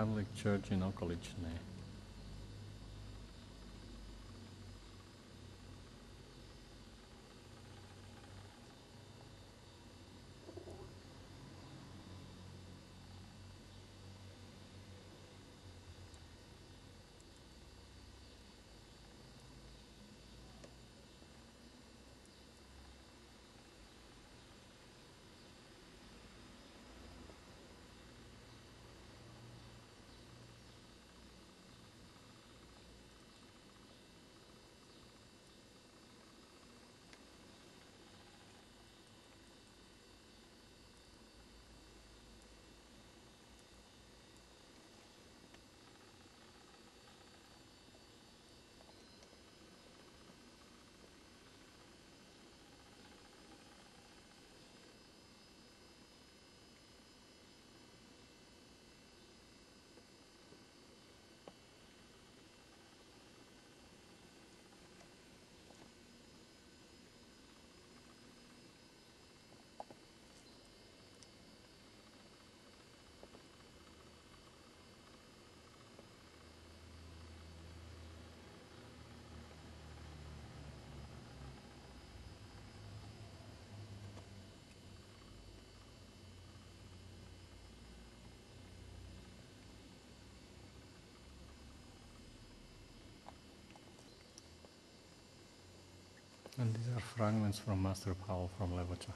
Catholic Church in Okoličné. And these are fragments from Master Paul from Levoča.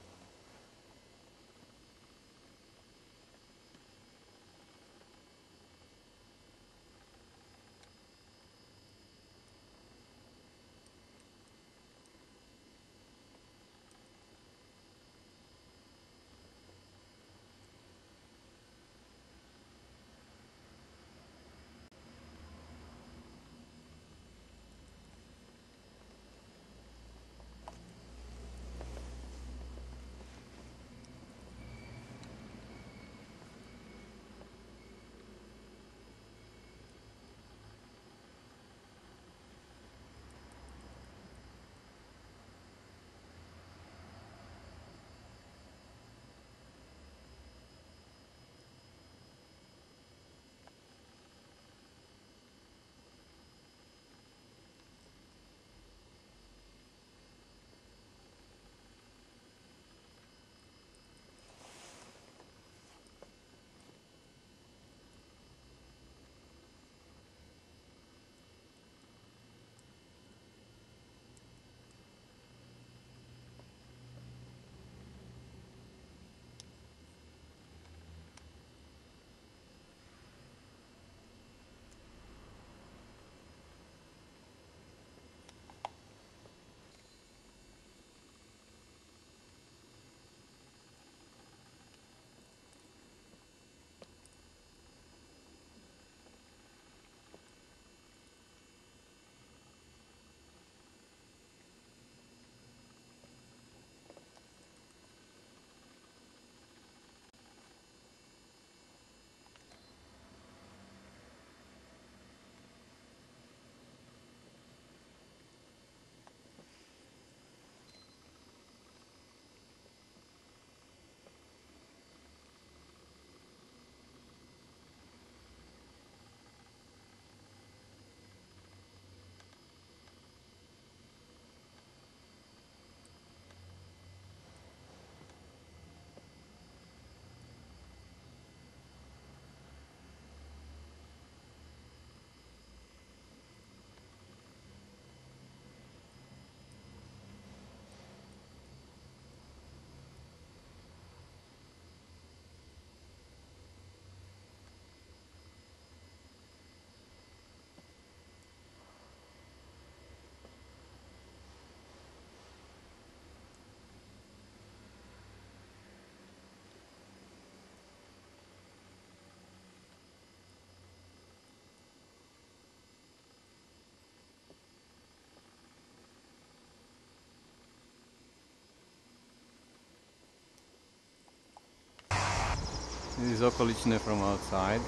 This is Okoličné from outside.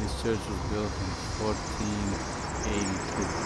This church was built in 1482.